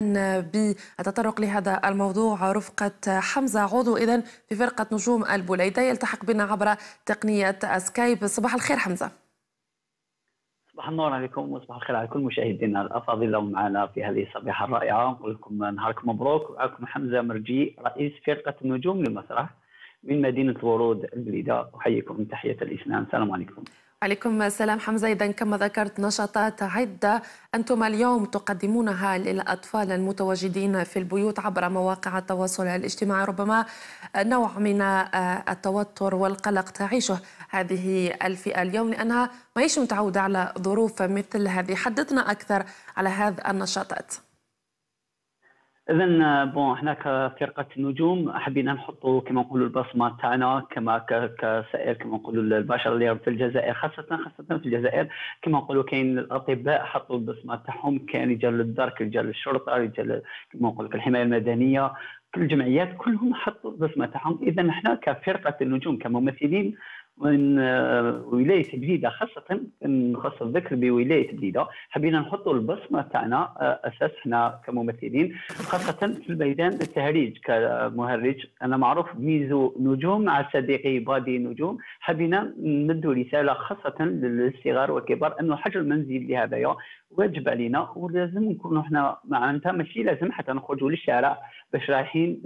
بالتطرق لهذا الموضوع رفقة حمزة عضو إذن في فرقة نجوم البوليدة يلتحق بنا عبر تقنية سكايب. صباح الخير حمزة. صباح النور عليكم وصباح الخير على كل مشاهدينا الأفاضل. لهم معنا في هذه الصبيحه الرائعة نقول لكم نهاركم مبروك. ومعكم حمزة مرجي رئيس فرقة النجوم للمسرح من مدينة ورود البليدة. أحييكم من تحية الإسلام. السلام عليكم. عليكم السلام حمزة. إذا كما ذكرت نشاطات عدة أنتم اليوم تقدمونها للأطفال المتواجدين في البيوت عبر مواقع التواصل الاجتماعي. ربما نوع من التوتر والقلق تعيشه هذه الفئة اليوم لأنها ما متعودة على ظروف مثل هذه. حدثنا أكثر على هذه النشاطات. اذا بون إحنا كفرقة النجوم حبينا نحطوا كما نقولوا البصمه تاعنا كما كسائر كما نقولوا البشر اللي في الجزائر خاصة خاصة في الجزائر. كما نقولوا كاين الأطباء حطوا البصمه تاعهم كان رجال الدرك رجال الشرطة رجال كما نقول الحماية المدنية كل الجمعيات كلهم حطوا البصمه تاعهم اذا إحنا كفرقة النجوم كممثلين من آه، ولاية بليده خاصة نخص الذكر بولاية بليده حبينا نحطوا البصمة تاعنا آه، أساس إحنا كممثلين خاصة في الميدان التهريج كمهرج. أنا معروف بميزو نجوم مع صديقي بادي نجوم. حبينا نمدوا رسالة خاصة للصغار والكبار أنه الحجر المنزلي هذايا واجب علينا ولازم نكونوا إحنا معناتها ماشي لازم حتى نخرجوا للشارع باش رايحين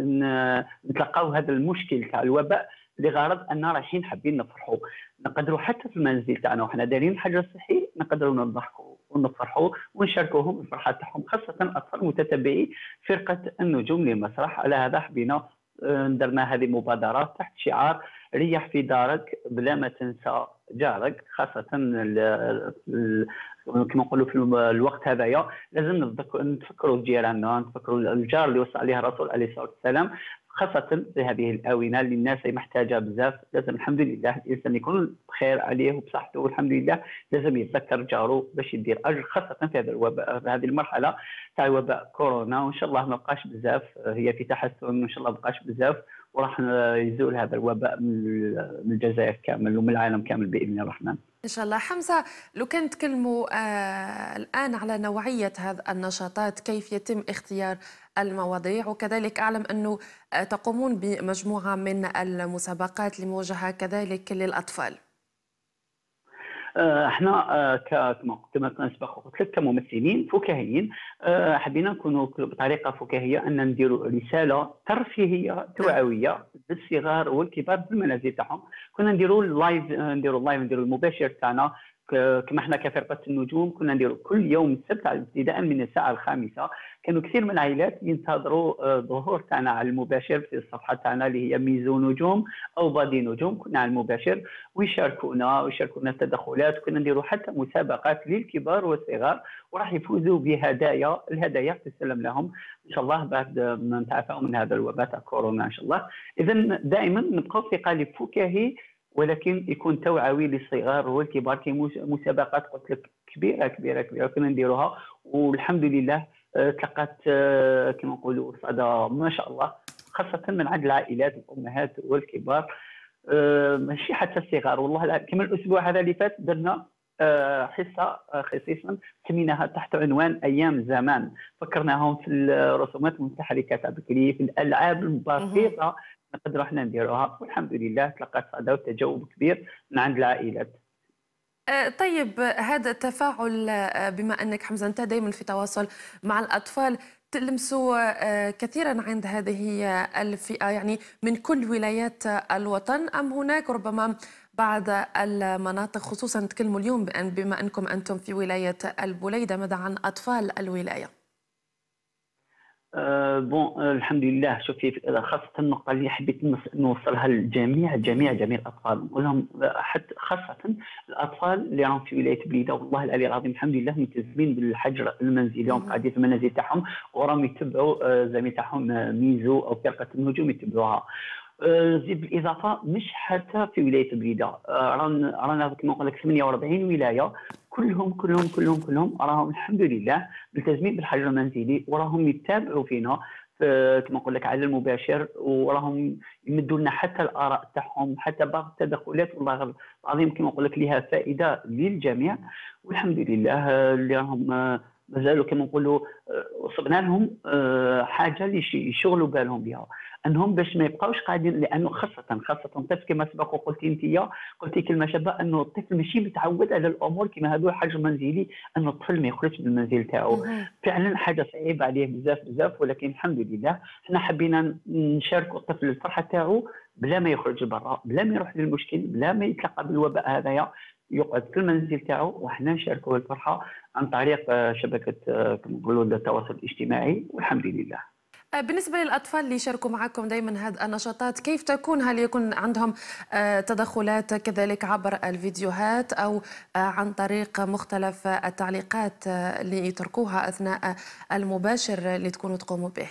نتلقاو هذا المشكل تاع الوباء. لغرض أن رايحين حابين نفرحوا. نقدروا حتى في المنزل تاعنا وحنا دايرين الحجر الصحي نقدروا نضحكوا ونفرحوا ونشاركوهم الفرحة تاعهم خاصة اطفال متتبعي فرقة النجوم للمسرح على هذا حبينا آه، درنا هذه المبادره تحت شعار ريح في دارك بلا ما تنسى جارك خاصة كما نقولوا في الوقت هذايا لازم نتفكروا جيراننا نتفكروا الجار اللي وصى عليه الرسول عليه الصلاة والسلام خاصة في هذه الآونة اللي الناس محتاجة بزاف لازم الحمد لله الإنسان يكون بخير عليه وبصحته والحمد لله لازم يتذكر جاره باش يدير أجر خاصة في هذا الوباء في هذه المرحلة تاع وباء كورونا وإن شاء الله ما بقاش بزاف هي في تحسن وإن شاء الله ما بقاش بزاف. وراح يزول هذا الوباء من الجزائر كامل ومن العالم كامل بإذن الرحمن. إن شاء الله حمزة لو كان نتكلموا آه الآن على نوعية هذه النشاطات كيف يتم اختيار المواضيع وكذلك أعلم أنه آه تقومون بمجموعة من المسابقات الموجهه كذلك للأطفال. آه، إحنا آه، كما سبق قلت لك كممثلين فكاهيين آه، حبينا نكونوا بطريقة فكاهية أن نديروا رسالة ترفيهية توعوية للصغار والكبار في المنازل تاعهم. كنا نديروا ال live نديروا ال live نديروا المباشر تاعنا كما إحنا كفرقة النجوم كنا نديروا كل يوم السبت ابتداء من الساعة الخامسة. كانوا كثير من العائلات ينتظروا الظهور تاعنا على المباشر في الصفحة تاعنا اللي هي ميزو نجوم أو بادي نجوم. كنا على المباشر ويشاركونا ويشاركونا التدخلات. كنا نديروا حتى مسابقات للكبار والصغار وراح يفوزوا بهدايا الهدايا تسلم لهم. إن شاء الله بعد ما نتعافوا من هذا الوباء تاع كورونا إن شاء الله. اذا دائما نبقاو في قالب فكاهي. ولكن يكون توعوي للصغار والكبار كاين مسابقات قلت لك كبيرة كبيرة كبيرة كنا نديروها. والحمد لله آه، تلقات آه، كما نقولوا صدى ما شاء الله خاصة من عند العائلات الأمهات والكبار آه، ماشي حتى الصغار. والله كما الأسبوع هذا اللي فات درنا حصة خصيصا سميناها تحت عنوان أيام زمان. فكرناهم في الرسومات المتحركه تاع بكري في الألعاب البسيطة نقدروا إحنا نديروها والحمد لله تلقات صدى وتجاوب كبير من عند العائلات أه، طيب هذا التفاعل أه، بما أنك حمزة أنت دائما في تواصل مع الأطفال تلمسوا أه، كثيرا عند هذه الفئة يعني من كل ولايات الوطن أم هناك ربما بعض المناطق خصوصا نتكلموا اليوم بما أنكم أنتم في ولاية البليدة ماذا عن أطفال الولاية؟ أه بون أه الحمد لله. شوفي خاصة النقطة اللي حبيت نوصلها للجميع جميع جميع الأطفال. نقول لهم حتى خاصة الأطفال اللي راهم في ولاية بليدة. والله العلي العظيم الحمد لله ملتزمين بالحجر المنزلي. هم قاعدين في المنازل تاعهم وراهم يتبعوا زميل تاعهم آه، ميزو أو فرقة النجوم يتبعوها. زيد بالإضافة مش حتى في ولاية بليدة. أه، رانا رانا كما نقول لك 48 ولاية. كلهم كلهم كلهم كلهم راهم الحمد لله ملتزمين بالحجر المنزلي وراهم يتابعوا فينا كما نقول لك على المباشر وراهم يمدوا لنا حتى الآراء تاعهم حتى بعض التدخلات. والله العظيم كما نقول لك لها فائدة للجميع. والحمد لله اللي راهم مازالوا كما نقولوا وصبنا لهم حاجة اللي يشغلوا بالهم بها أنهم باش ما يبقاوش قاعدين لأنه خاصة خاصة الطفل كما سبق وقلتي أنت قلتي كلمة شابة أنه الطفل ماشي متعود على الأمور كما هذو حاجة منزلي أنه الطفل ما يخرجش من المنزل تاعو. فعلا حاجة صعيبة عليه بزاف بزاف ولكن الحمد لله حنا حبينا نشاركوا الطفل الفرحة تاعو بلا ما يخرج لبرا بلا ما يروح للمشكل بلا ما يتلقى بالوباء هذايا يقعد في المنزل تاعو وحنا نشاركوه الفرحة عن طريق شبكة كما نقولوا التواصل الاجتماعي والحمد لله. آه، بالنسبة للأطفال اللي يشاركوا معكم دائما هذه النشاطات كيف تكون هل يكون عندهم آه، تدخلات كذلك عبر الفيديوهات أو آه، عن طريق مختلف التعليقات اللي يتركوها أثناء المباشر اللي تكونوا تقوموا به؟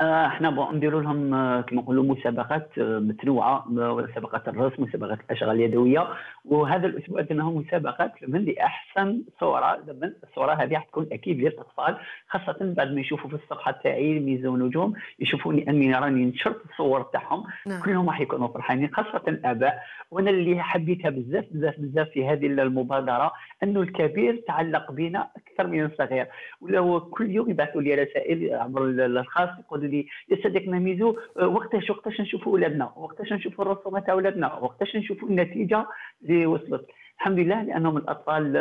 آه، إحنا نديروا لهم آه، كما نقولوا مسابقات آه، متنوعة مسابقات الرسم مسابقات الأشغال اليدوية. وهذا الأسبوع درنا مسابقات من لاحسن صورة من الصورة هذه حتكون أكيد للأطفال خاصة بعد ما يشوفوا في الصفحة تاعي ميزه ونجوم يشوفوني إني راني نشرت الصور تاعهم. نعم. كلهم راح يكونوا فرحانين خاصة الآباء. وأنا اللي حبيتها بزاف بزاف بزاف في هذه المبادرة إنه الكبير تعلق بنا أكثر من الصغير. ولو كل يوم يبعثوا لي رسائل عبر الخاص يقولوا لي يا صديقنا ميزو وقتاش وقتاش نشوفوا أولادنا وقتاش نشوفوا الرسومات تاع أولادنا وقتاش نشوفوا النتيجة اللي وصلت. الحمد لله لأنهم الأطفال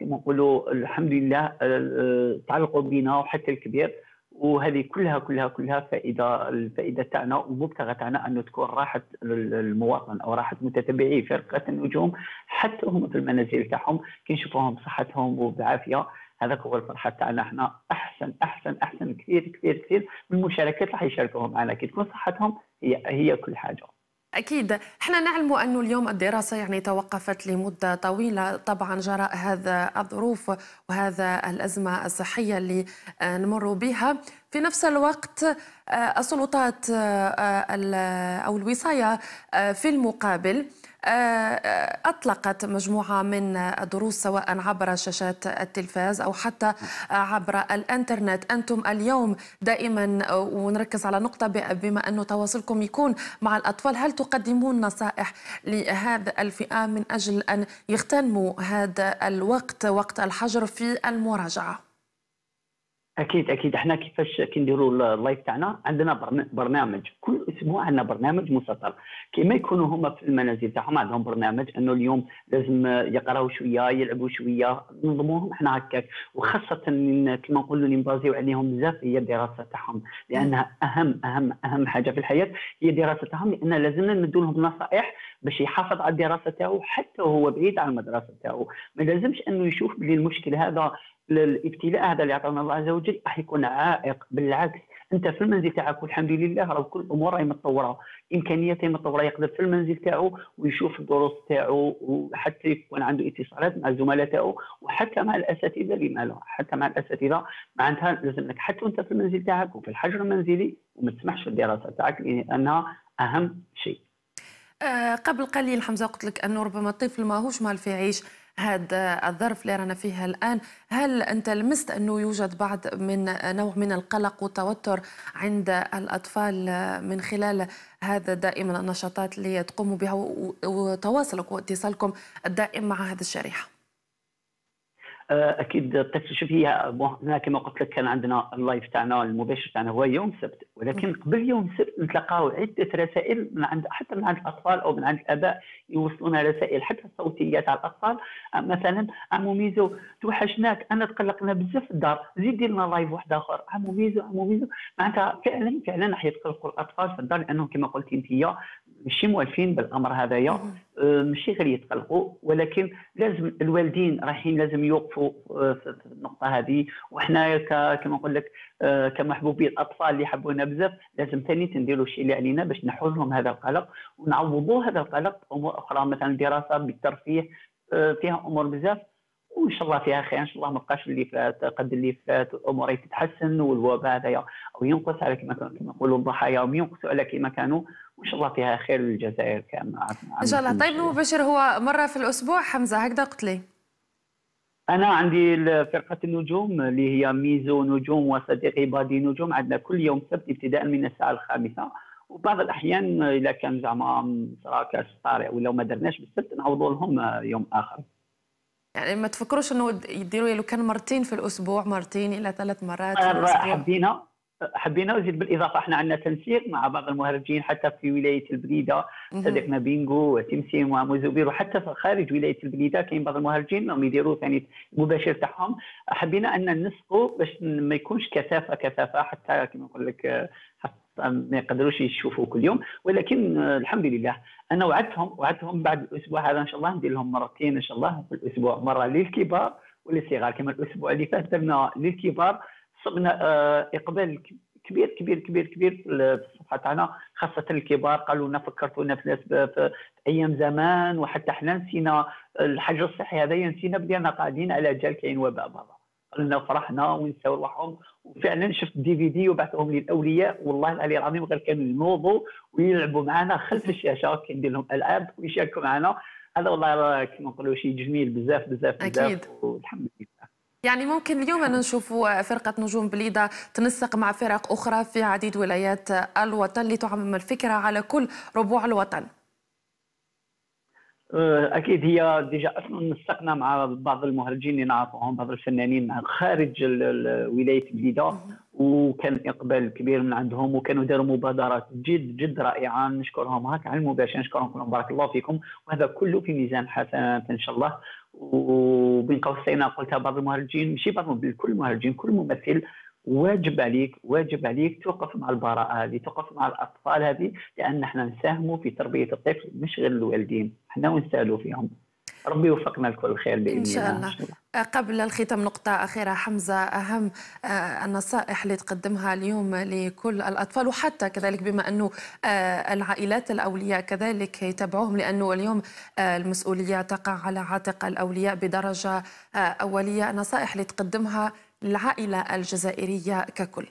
كما نقولوا الحمد لله تعلقوا بنا وحتى الكبير. وهذه كلها كلها كلها فائدة الفائدة تاعنا والمبتغى تاعنا انه تكون راحة المواطن أو راحة متتبعي فرقة النجوم حتى هم في المنازل تاعهم كي نشوفوهم بصحتهم وبعافية. هذاك هو الفرحة تاعنا إحنا أحسن أحسن أحسن كثير كثير كثير من المشاركات اللي حيشاركوهم معنا. كي تكون صحتهم هي هي كل حاجة. أكيد. إحنا نعلم أنه اليوم الدراسة يعني توقفت لمدة طويلة. طبعا جراء هذا الظروف وهذا الأزمة الصحية اللي نمر بها. في نفس الوقت آه، السلطات آه، أو الوصاية في المقابل آه، أطلقت مجموعة من الدروس سواء عبر شاشات التلفاز أو حتى عبر الإنترنت أنتم اليوم دائما ونركز على نقطة بما أنه تواصلكم يكون مع الأطفال هل تقدمون نصائح لهذا الفئة من أجل أن يغتنموا هذا الوقت وقت الحجر في المراجعة؟ أكيد أكيد. إحنا كيفاش كنديروا اللايف تاعنا؟ عندنا برنامج. كل أسبوع عندنا برنامج مسطر. كيما يكونوا هما في المنازل تاعهم عندهم برنامج إنه اليوم لازم يقراوا شوية يلعبوا شوية. ننظموهم إحنا هكاك. وخاصة كما نقولوا نبازيو عليهم بزاف هي الدراسة تاعهم. لأنها أهم أهم أهم حاجة في الحياة هي الدراسة تاعهم لأن لازمنا ندوا لهم نصائح باش يحافظ على الدراسة تاعو حتى وهو بعيد عن المدرسة تاعو. ما لازمش إنه يشوف بلي المشكل هذا الابتلاء هذا اللي اعطانا الله عز وجل راح يكون عائق. بالعكس أنت في المنزل تاعك والحمد لله راه كل الأمور راهي متطورة. امكانياته متطورة يقدر في المنزل تاعو ويشوف الدروس تاعو وحتى يكون عنده اتصالات مع الزملاء تاعو وحتى مع الأساتذة اللي لا حتى مع الأساتذة معناتها لازم لك حتى وأنت في المنزل تاعك وفي الحجر المنزلي وما تسمحش الدراسة تاعك لأنها أهم شيء. أه قبل قليل حمزة قلت لك أنه ربما الطفل ماهوش مال في عيش هذا الظرف اللي رانا فيها الآن. هل أنت لمست أنه يوجد بعض من نوع من القلق والتوتر عند الأطفال من خلال هذا دائما النشاطات اللي تقوموا بها وتواصلك واتصالكم الدائم مع هذه الشريحة؟ آه، أكيد شوف هي كما قلت لك كان عندنا اللايف تاعنا المباشر تاعنا هو يوم السبت ولكن قبل يوم السبت نتلقاو عدة رسائل من عند حتى من عند الأطفال أو من عند الآباء يوصلونا رسائل حتى صوتية تاع الأطفال. آه، مثلا عمو ميزو توحشناك أنا تقلقنا بزاف في الدار زيد دير لنا live واحد آخر. عمو ميزو عمو ميزو معناتها فعلا فعلا راح يتقلقوا الأطفال في الدار لانهم كما قلتي أنت ماشي موالفين بالأمر هذايا. ماشي غير يتقلقوا ولكن لازم الوالدين رايحين لازم يوقفوا آه، في النقطة هذه. وحنا كما نقول لك آه، كمحبوبي الأطفال اللي يحبونا بزاف لازم ثاني تنديروا الشيء اللي علينا باش نحول لهم هذا القلق ونعوضوا هذا القلق. بامور أخرى مثلا الدراسه بالترفيه فيها أمور بزاف وإن شاء الله فيها خير. إن شاء الله ما بقاش اللي فات قد اللي فات الأمور تتحسن والوباء هذايا أو ينقص على كما نقولوا الضحايا وينقصوا على كما كانوا. وان شاء الله فيها خير للجزائر كامله إن شاء الله. طيب مباشر هو مرة في الأسبوع حمزة هكذا قلت لي. أنا عندي فرقه النجوم اللي هي ميزو نجوم وصديقي بادي نجوم. عندنا كل يوم سبت ابتداء من الساعة الخامسة. وبعض الأحيان إذا كان زعما صرا كاس طارئ ولا ما درناش بالسبت نعوضوا لهم يوم آخر. يعني ما تفكروش إنه يديروا لو كان مرتين في الأسبوع مرتين إلى ثلاث مرات الأسبوع؟ حبينا. حبينا نزيد بالإضافة. إحنا عندنا تنسيق مع بعض المهرجين حتى في ولاية البليده صديقنا بينغو وتمسيم وموزوبير وحتى خارج ولاية البليده كاين بعض المهرجين راهم يديروا ثاني المباشر تاعهم. حبينا أن ننسقوا باش ما يكونش كثافة كثافة حتى كما نقول لك ما يقدروش يشوفوا كل يوم. ولكن الحمد لله أنا وعدتهم وعدتهم بعد الأسبوع هذا إن شاء الله ندير لهم مرتين إن شاء الله في الأسبوع. مرة للكبار وللصغار. كما الأسبوع اللي فات درنا للكبار صبنا آه، إقبال كبير كبير كبير كبير في الصفحة تاعنا خاصة الكبار. قالوا لنا فكرتونا في ناس في أيام زمان وحتى إحنا نسينا الحجر الصحي هذايا نسينا بلي قاعدين على جال كاين وباء برا. قلنا فرحنا ونساو روحهم. وفعلا شفت دي في دي وبعثهم للأولياء. والله العلي العظيم غير كانوا ينوضوا ويلعبوا معنا خلف الشاشة كندير لهم ألعاب ويشاركوا معنا هذا والله كما نقولوا شيء جميل بزاف بزاف بزاف. أكيد. والحمد لله. يعني ممكن اليوم أن نشوفوا فرقة نجوم بليدة تنسق مع فرق أخرى في عديد ولايات الوطن لتعمم الفكرة على كل ربوع الوطن. أه، أكيد هي ديجا أصلا نسقنا مع بعض المهرجين اللي نعرفهم بعض الفنانين خارج ولاية بليدة وكان إقبال كبير من عندهم وكانوا داروا مبادرات جد جد رائعة نشكرهم هكا على المباشر نشكرهم كلهم بارك الله فيكم وهذا كله في ميزان حسنات إن شاء الله. وبين قوسين قلتها بعض المهرجين ماشي بعض كل المهرجين كل ممثل واجب عليك واجب عليك توقف مع البراءة هذه توقف مع الأطفال هذه لأن إحنا نساهموا في تربية الطفل مش غير الوالدين إحنا ونسالوا فيهم. ربي يوفقنا لكل خير بإذن إن شاء الله. الله. قبل الختام نقطة أخيرة حمزة أهم آه، النصائح اللي تقدمها اليوم لكل الأطفال وحتى كذلك بما أنه آه، العائلات الأولياء كذلك يتابعوهم لأنه اليوم آه، المسؤولية تقع على عاتق الأولياء بدرجة أولية. نصائح اللي تقدمها للعائلة الجزائرية ككل.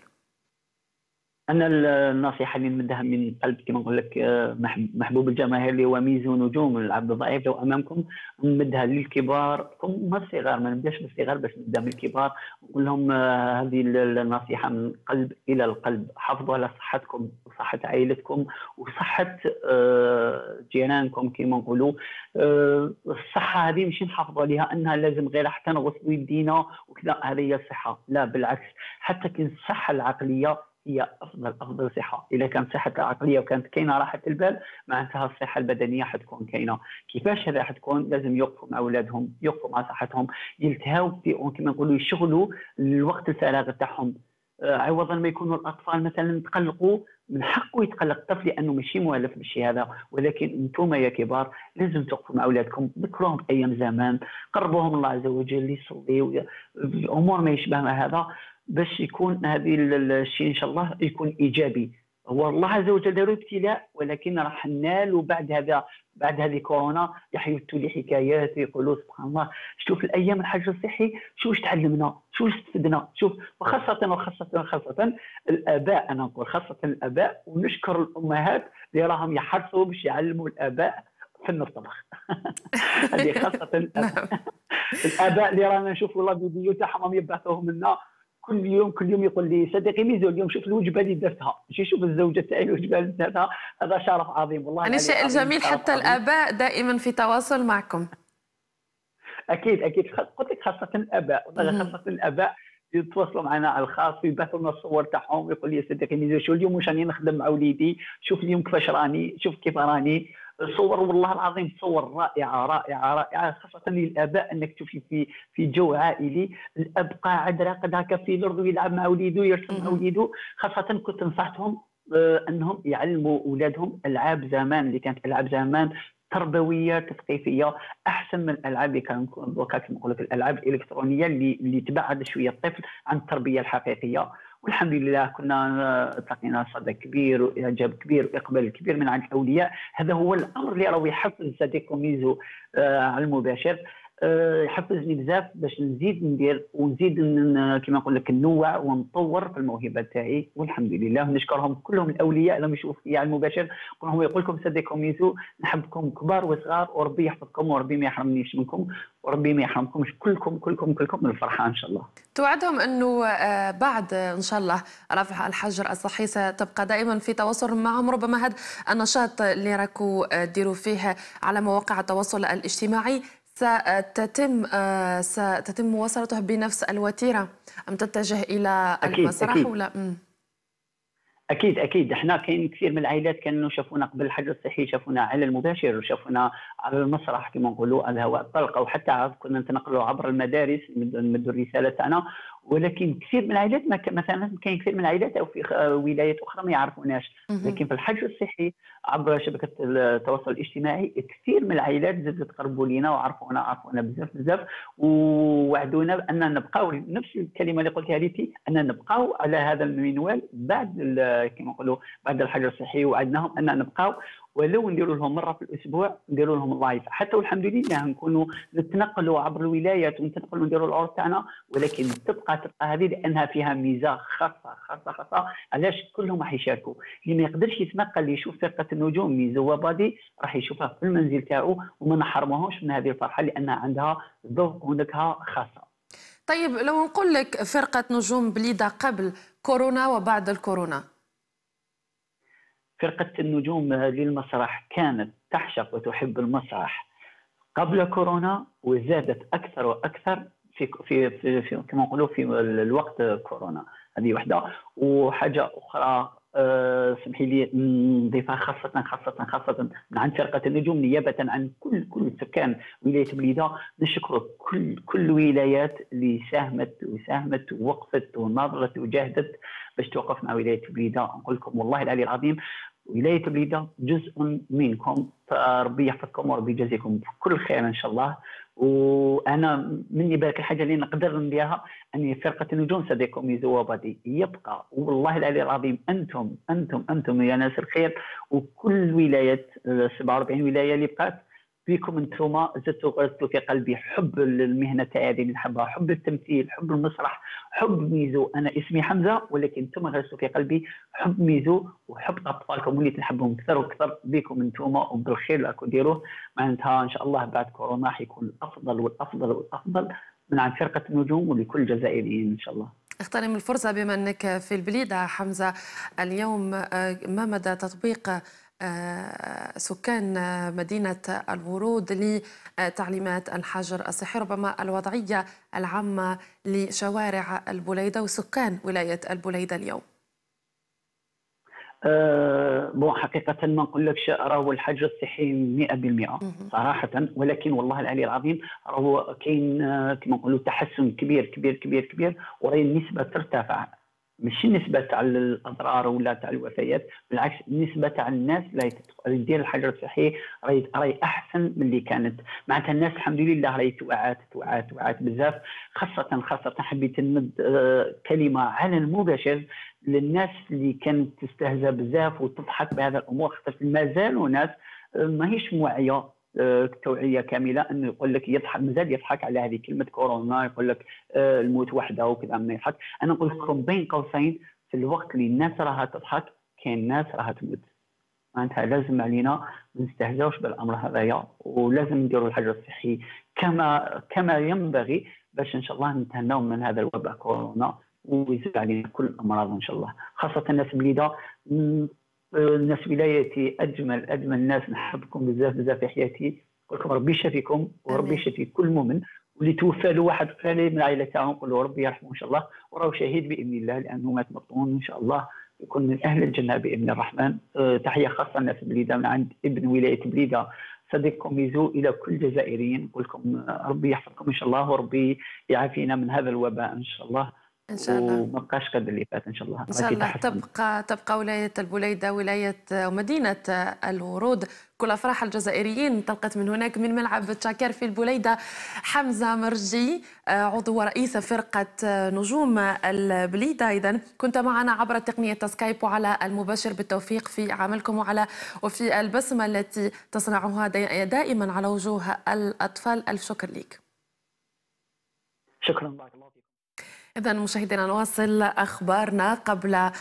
أنا النصيحة اللي نمدها من قلب كما نقول لك آه، محبوب الجماهير اللي هو ميزو نجوم العبد الضعيف لو أمامكم نمدها للكبار. هم الصغار ما نبداش بالصغار باش نبدا من الكبار نقول لهم آه، هذه النصيحة من القلب إلى القلب. حافظوا على صحتكم وصحه عائلتكم وصحة آه، جيرانكم كما نقولوا. الصحة هذه مش نحافظوا عليها أنها لازم غير حتى نغسلوا يدينا وكذا. هذه هي الصحة. لا بالعكس. حتى كاين الصحة العقلية هي افضل أفضل صحة. إذا كانت صحة العقليه وكانت كاينة راحة البال معناتها الصحة البدنية حتكون كاينة كيفاش هذا حتكون؟ لازم يوقفوا مع أولادهم يوقفوا مع صحتهم يلتهاو كما نقولوا يشغلوا الوقت الفراغ تاعهم. آه، عوضا ما يكونوا الأطفال مثلا تقلقوا من حقه يتقلق الطفل لأنه ماشي مؤلف بالشيء هذا. ولكن أنتم يا كبار لازم توقفوا مع أولادكم ذكروهم أيام زمان. قربوهم الله عز وجل يصلي امور ما يشبه ما هذا. باش يكون هذه الشيء إن شاء الله يكون إيجابي. هو الله عز وجل داروا ابتلاء ولكن راح ننال وبعد هذا بعد هذه كورونا يحيثوا لي حكايات يقولوا سبحان الله. شوف الأيام الحجر الصحي شو واش تعلمنا؟ شو واش استفدنا؟ شوف وخاصه وخاصه وخاصة الآباء أنا نقول خاصة الآباء ونشكر الأمهات اللي راهم يحرصوا باش يعلموا الآباء فن الطبخ هذه خاصة الآباء. نعم. الآباء اللي رانا نشوفوا الله فيديو تاعهم يبعثوهم لنا. كل يوم كل يوم يقول لي صديقي ميزو اليوم شوف الوجبه اللي درتها ماشي شوف الزوجة تاعي الوجبه اللي درتها هذا شرف عظيم والله يعني الشيء الجميل حتى عظيم. الآباء دائما في تواصل معكم. أكيد أكيد. قلت لك خاصة الآباء. خاصة الآباء يتواصلوا معنا على الخاص ويبعثوا لنا الصور تاعهم ويقول لي صديقي ميزو شو اليوم؟ واش راني نخدم مع وليدي؟ شوف اليوم كيفاش راني؟ شوف كيف راني؟ صور والله العظيم صور رائعة رائعة رائعة خاصة للآباء أنك تشوفي في في جو عائلي. الأب قاعد راقد هكا في الأرض ويلعب مع وليده يرسم مع وليده خاصة كنت نصحتهم آه، أنهم يعلموا اولادهم ألعاب زمان اللي كانت ألعاب زمان تربوية تثقيفية أحسن من الألعاب اللي كان نقول لك الألعاب الإلكترونية اللي اللي تبعد شوية الطفل عن التربية الحقيقية. والحمد لله كنا تلقينا صدى كبير وإعجاب كبير وإقبال كبير من عند الأولياء. هذا هو الأمر اللي راه يحفز صديقكم ميزو آه، على المباشر. آه، يحفزني بزاف باش نزيد ندير ونزيد كما نقول لك ننوع ونطور في الموهبة تاعي والحمد لله نشكرهم كلهم الأولياء لما يشوفوا فيا على المباشر كلهم يقول لكم صديقكم ميزو نحبكم كبار وصغار وربي يحفظكم وربي ما يحرمنيش منكم وربي ما يحرمكمش كلكم كلكم كلكم من الفرحة إن شاء الله. توعدهم إنه آه، بعد إن شاء الله رفع الحجر الصحي ستبقى دائما في تواصل معهم ربما هذا النشاط اللي راكو آه، ديروا فيه على مواقع التواصل الاجتماعي ستتم آه، ستتم مواصلته بنفس الوتيرة؟ أم تتجه إلى المسرح أكيد. ولا؟ مم. أكيد أكيد. إحنا كاين كثير من العائلات كانوا شافونا قبل الحجر الصحي شافونا على المباشر وشافونا على المسرح كما نقولوا على الهواء الطلق أو حتى كنا نتنقلوا عبر المدارس نمدوا الرسالة تاعنا. ولكن كثير من العائلات مثلا كاين كثير من العائلات أو في ولايات أخرى ما يعرفوناش. لكن في الحجر الصحي عبر شبكة التواصل الاجتماعي كثير من العائلات زادوا تقربوا لنا وعرفونا عرفونا بزاف بزاف. ووعدونا بأن نبقاو نفس الكلمة اللي قلتها ليتي أن نبقاو على هذا المنوال بعد كما نقولوا بعد الحجر الصحي وعدناهم أن نبقاو. ولو نديروا لهم مرة في الأسبوع نديروا لهم لايف حتى والحمد لله نكونوا نتنقلوا عبر الولايات ونتنقلوا نديروا العروض تاعنا ولكن تبقى تبقى هذه لأنها فيها ميزة خاصة خاصة خاصة. علاش كلهم راح يشاركوا؟ اللي ما يقدرش يتنقل يشوف فرقة النجوم ميزو وبادي راح يشوفها في المنزل تاعو وما نحرموهوش من هذه الفرحة لأنها عندها ذوق ونكهة خاصة. طيب لو نقول لك فرقة نجوم بليدة قبل كورونا وبعد الكورونا فرقة النجوم للمسرح كانت تعشق وتحب المسرح. قبل كورونا وزادت أكثر وأكثر في في في, في كما نقولوا في الوقت كورونا. هذه وحدة. وحاجة أخرى أه سمحي لي نضيفها خاصة خاصة خاصة من عند فرقة النجوم نيابة عن كل كل سكان ولاية بليدة. نشكر كل كل الولايات اللي ساهمت وساهمت ووقفت وناضلت وجاهدت باش توقف مع ولاية بليدة نقول لكم والله العلي العظيم ولايه بليده جزء منكم ربي يحفظكم وربي يجازيكم بكل خير إن شاء الله. وأنا مني بالك الحاجة اللي نقدر نديرها ان فرقة النجوم صديقكم بادي يبقى والله العلي العظيم أنتم أنتم أنتم يا ناس الخير. وكل الولايات 47 ولاية اللي بقات فيكم أنتم زدتوا غرستوا في قلبي؟ حب المهنة تاعي اللي نحبها حب التمثيل حب المسرح حب ميزو. أنا اسمي حمزة ولكن أنتم غرستوا في قلبي حب ميزو وحب أطفالكم واللي تحبهم أكثر وأكثر. بكم أنتم وبالخير اللي راكم ديروه. معناتها إن شاء الله بعد كورونا حيكون الأفضل والأفضل والأفضل من عند فرقة النجوم ولكل جزائريين إن شاء الله. اغتنم الفرصة بما أنك في البليدة حمزة. اليوم آه، ما مدى تطبيق سكان مدينة الورود لتعليمات الحجر الصحي ربما الوضعية العامة لشوارع البليدة وسكان ولاية البليدة اليوم. أه بون حقيقة ما نقول لكش راهو الحجر الصحي 100% صراحة ولكن والله العلي العظيم راهو كاين آه، كما نقولوا تحسن كبير كبير كبير كبير وراهي النسبة ترتفع. ماشي النسبة تاع الأضرار ولا تاع الوفيات بالعكس النسبة تاع الناس اللي تدير الحجر الصحي راهي أحسن من اللي كانت. معناتها الناس الحمد لله راهي توعات توعات توعات بزاف خاصة خاصة حبيت نمد آه، كلمة على المباشر للناس اللي كانت تستهزأ بزاف وتضحك بهذا الأمور خاطر ما زالوا ناس آه، ماهيش موعية. توعية كاملة إنه يقول لك يضحك مازال يضحك على هذه كلمة كورونا يقول لك آه، الموت وحده وكذا ما يضحك. أنا نقول لكم بين قوسين في الوقت اللي الناس راها تضحك كاين ناس راها تموت. معناتها لازم علينا ما نستهزاوش بالأمر هذايا ولازم نديروا الحجر الصحي كما كما ينبغي باش إن شاء الله نتهناو من هذا الوباء كورونا ويزول علينا كل الأمراض إن شاء الله. خاصة الناس بليده الناس ولايتي أجمل أجمل ناس نحبكم بزاف بزاف في حياتي. نقول لكم ربي يشافيكم وربي يشافي كل مؤمن. واللي توفى له واحد خالي من العائلة تاعهم نقول له ربي يرحمه إن شاء الله. وراه شهيد بإذن الله لأنه مات مطمون إن شاء الله. يكون من أهل الجنة بإذن الرحمن. أه تحية خاصة للناس بليده من عند ابن ولاية بليدة. صديقكم يزو إلى كل جزائريين نقول لكم ربي يحفظكم إن شاء الله وربي يعافينا من هذا الوباء إن شاء الله. إن شاء الله. وما بقاش قد اللي فات إن شاء الله. إن شاء الله. تبقى تبقى ولاية البليدة ولاية ومدينة الورود. كل أفراح الجزائريين انطلقت من هناك من ملعب تشاكر في البليدة. حمزة مرجي عضو ورئيس فرقة نجوم البليدة. إذا كنت معنا عبر تقنية سكايب وعلى المباشر بالتوفيق في عملكم وعلى وفي البسمة التي تصنعها دائما على وجوه الأطفال. ألف شكر لك شكرا. بارك الله إذا مشاهدينا نواصل أخبارنا قبل